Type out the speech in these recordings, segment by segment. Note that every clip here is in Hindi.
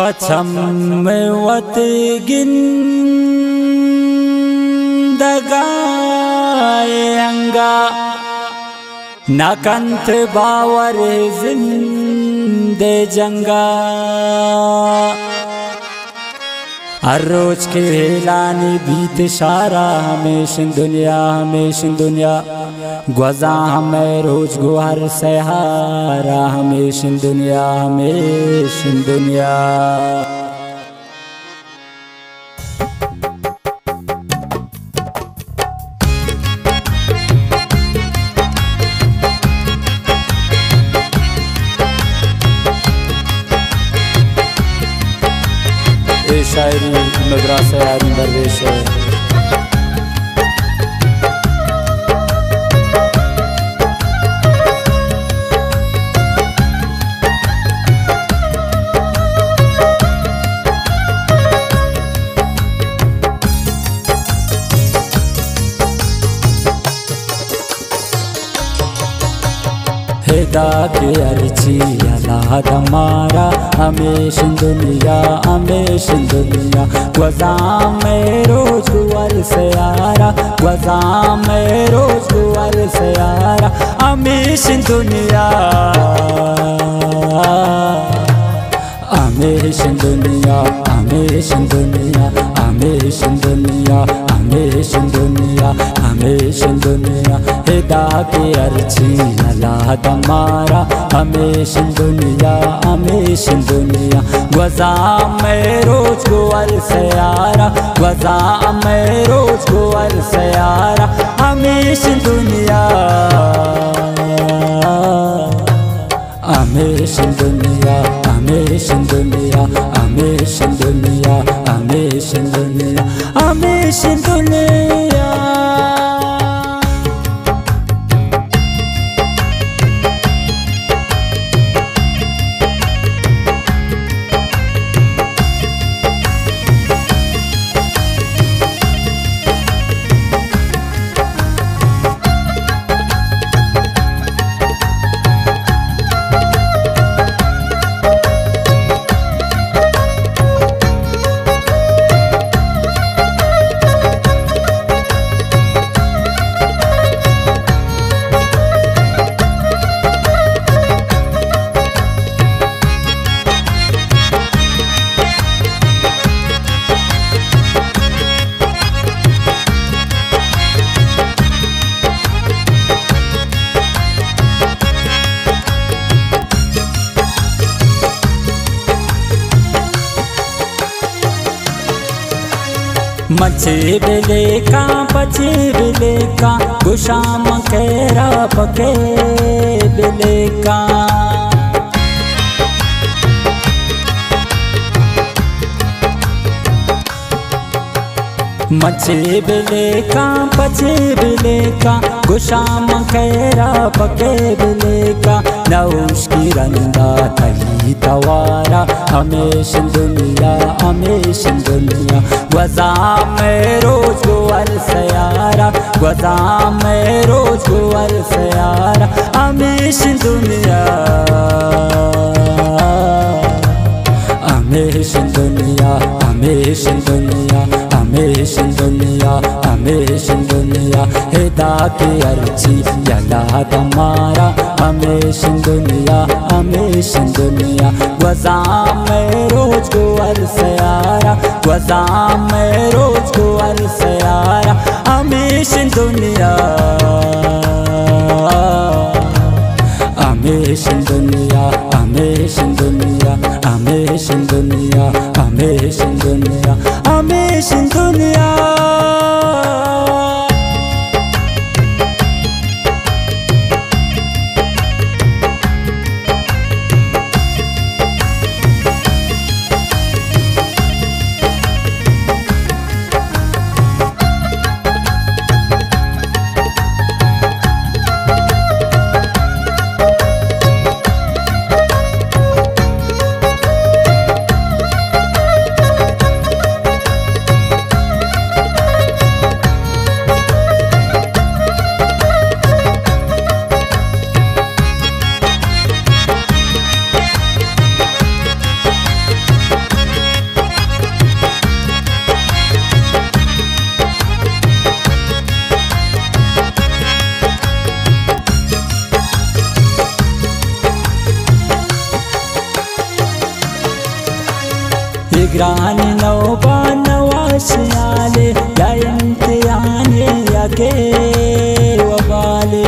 பச்சம் ஒத்துகின்றகா நகந்த் பாவர் ஜிந்தே ஜங்கா हर रोज के लानी बीत सारा हमेशन दुनिया, हमेश दुनिया। गजा हमें रोज गुहर, सहारा हमेशन दुनिया, हमेश दुनिया। शायरी मदरसा दरवेश है हेदा के अर्ची अल्लाह दमारा हमेश दुनिया हमेश दुनिया वजा में रोज गुअल से आरा वजा में रोज गुअल से आरा हमेश दुनिया हमेश दुनिया हमेश दुनिया हमेश दुनिया हमेश दुनिया हमेश दुनिया हिदा के अर्ची अल्लाह दमारा हमेश दुनिया हमेश दुनिया वजा में रोज गोअल से आरा वजा में रोज गोअल से आरा हमेश दुनिया हमेश दुनिया हमेश दुनिया हमेश दुनिया हमेश दुनिया हमेश दुनिया मचे बिले का पचे बिले का गुशाम केरा पके बिले का। मचे बिले का पचे बिले का गुशाम केरा पके बिले का। नौश की रंदा तली तवारा हमेश दुनिया हमेश दुनिया। वजा में रोज गोअल सयारा वजा में रोज गोअल सयारा हमेश दुनिया के अर्ची यला दमारा हमेश दुनिया हमेश दुनिया। वजा में रोज को सयारा वजा में रोज को सयारा हमेश दुनिया। हमेश दुनिया हमेश दुनिया हमेश दुनिया हमेश दुनिया हमेश दुनिया। ग्रान नौबा नवासियाले या इम्तिहाने या के वबाले।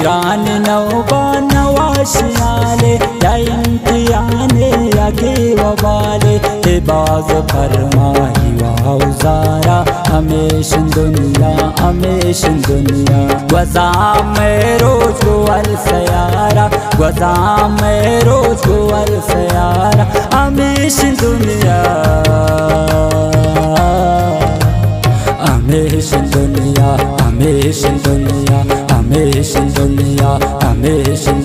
ग्रान नौबा नवाशियाले या इम्तिहाने आगे वबाले। हे बाज फरमाही वाउजारा हमेश दुनिया हमेश दुनिया। गजा में रोज गुअल सयारा, गजा में रोज गुअल सयारा हमेश दुनिया। हमेश दुनिया हमेश दुनिया हमेश दुनिया दुनिया।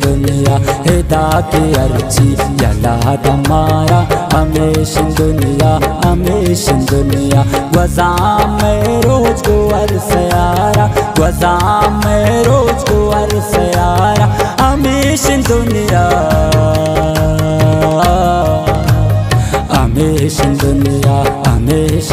हेदा के अर्ची यला दमारा हमेश दुनिया हमेश दुनिया। वजा में रोज को अरसयारा वजा में रोज को अरसयारा हमेश दुनिया। हमेश दुनिया हमेश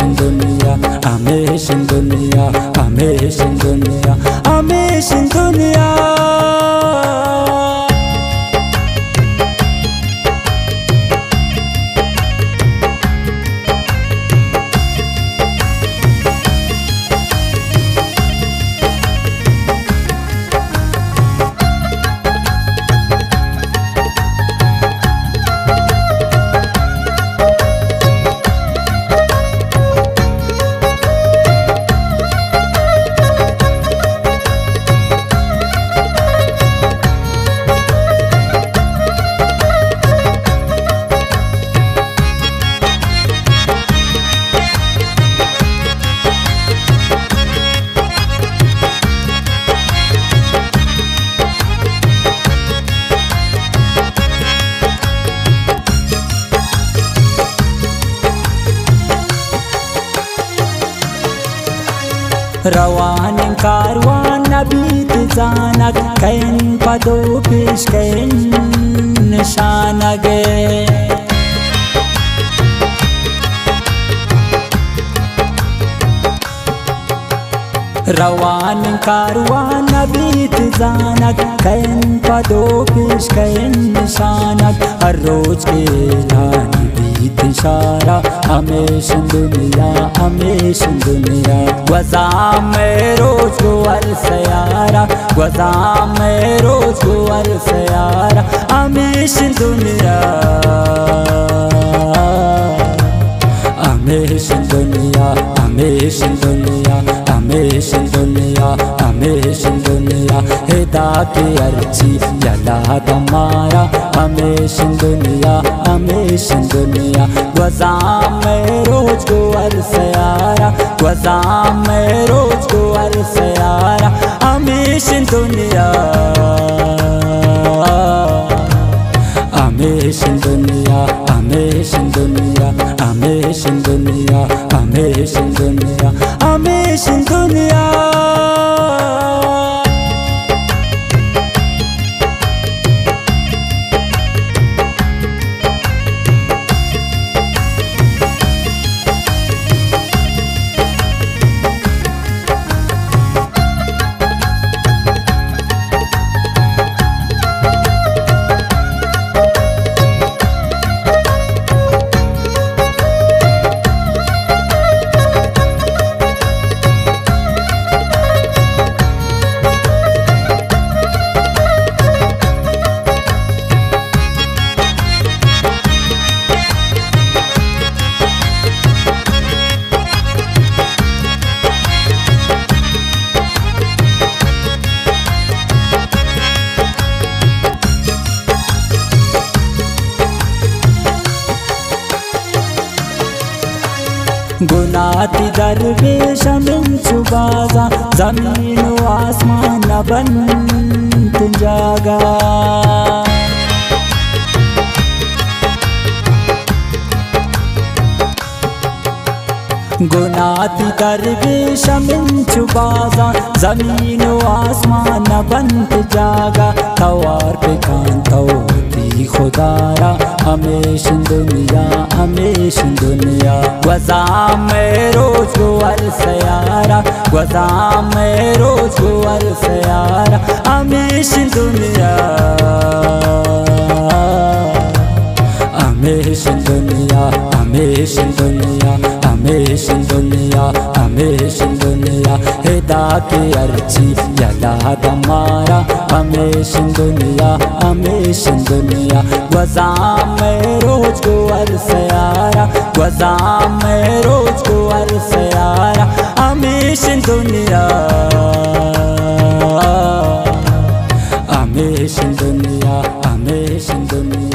रवान कारवान बीत जानक कैन पदो पेश कैन निशान गे रवान कारवान बीत जानक कैन पदो पेश कैन निशानक हर रोज के बीत इशारा हमेश दुनिया हमेश दुनिया वजा में रोज को सयारा, वजा में रोज अल सयारा हमेश दुनिया हमेश दुनिया हमेश दुनिया हमेश दुनिया हमेश दुनिया। हेदा के अर्ची, यला दमारा हमेश दुनिया हमेश दुनिया। वजा में रोज को अरसयारा वजा में रोज को अरसयारा हमेश दुनिया। हमेश दुनिया। हमेश दुनिया गुनाती दरवेश मिंचु ज़मीन आसमान बंत जागा। गुनाती दरवेश मिंचु बाजा, ज़मीन आसमान बंत जागा। तवार पे कांतो ती खुदारा hamish dunya hamish dunya gwazam roz war sayara gwazam roz war sayara hamish dunya hamish dunya hamish dunya hamish के अर्ची यदा तमारा हमेश दुनिया हमेश दुनिया। वजा मैं रोज को अर सारा वजा मैं रोज को अर सारा हमेश दुनिया। हमेश दुनिया हमेश दुनिया।